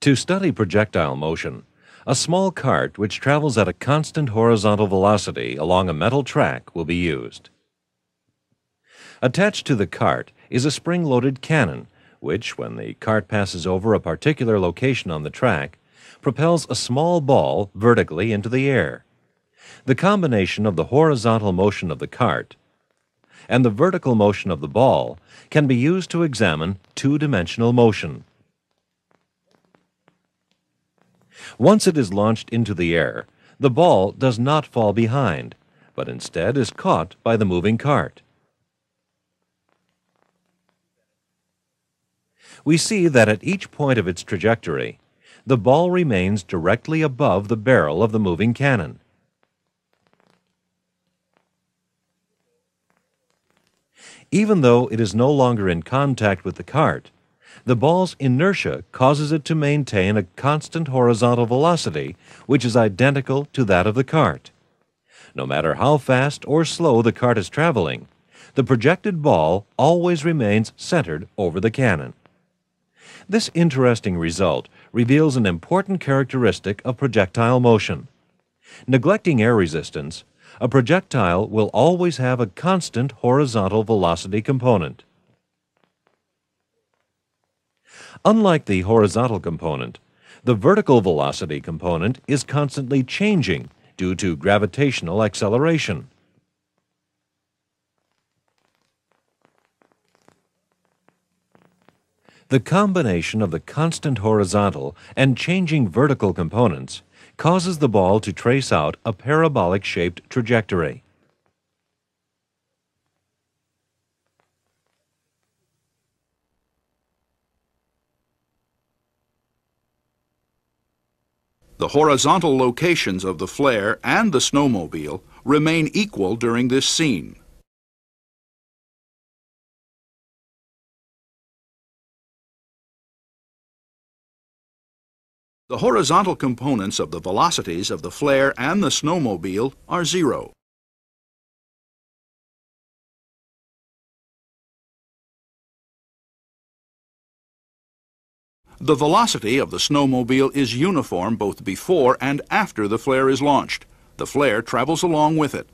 To study projectile motion, a small cart which travels at a constant horizontal velocity along a metal track will be used. Attached to the cart is a spring-loaded cannon, which, when the cart passes over a particular location on the track, propels a small ball vertically into the air. The combination of the horizontal motion of the cart and the vertical motion of the ball can be used to examine two-dimensional motion. Once it is launched into the air, the ball does not fall behind, but instead is caught by the moving cart. We see that at each point of its trajectory, the ball remains directly above the barrel of the moving cannon. Even though it is no longer in contact with the cart, the ball's inertia causes it to maintain a constant horizontal velocity which is identical to that of the cart. No matter how fast or slow the cart is traveling, the projected ball always remains centered over the cannon. This interesting result reveals an important characteristic of projectile motion. Neglecting air resistance, a projectile will always have a constant horizontal velocity component. Unlike the horizontal component, the vertical velocity component is constantly changing due to gravitational acceleration. The combination of the constant horizontal and changing vertical components causes the ball to trace out a parabolic-shaped trajectory. The horizontal locations of the flare and the snowmobile remain equal during this scene. The horizontal components of the velocities of the flare and the snowmobile are zero. The velocity of the snowmobile is uniform both before and after the flare is launched. The flare travels along with it.